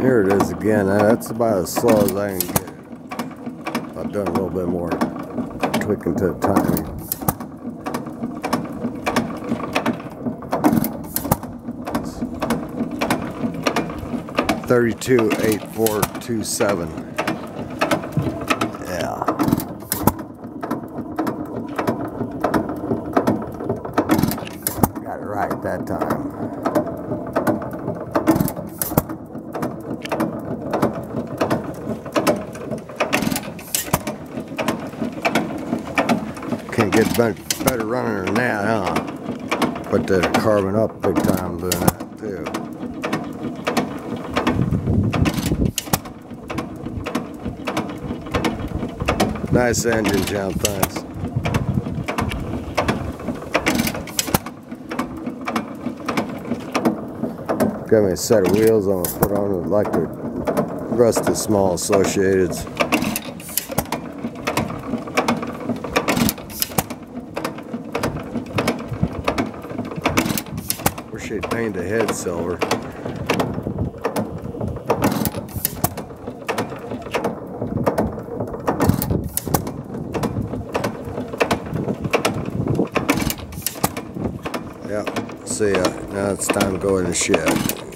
Here it is again. Uh, that's about as slow as I can get. I've done a little bit more tweaking to the timing. Thirty-two eight four two seven. Yeah. Got it right that time. Can't get better, better running than that, huh? Put the carbon up big time doing that too. Nice engine, John. Thanks. Got me a set of wheels I'm gonna put on like the rest of small associateds. They'd paint the head silver. Yep. See ya. Now it's time to go in the shed.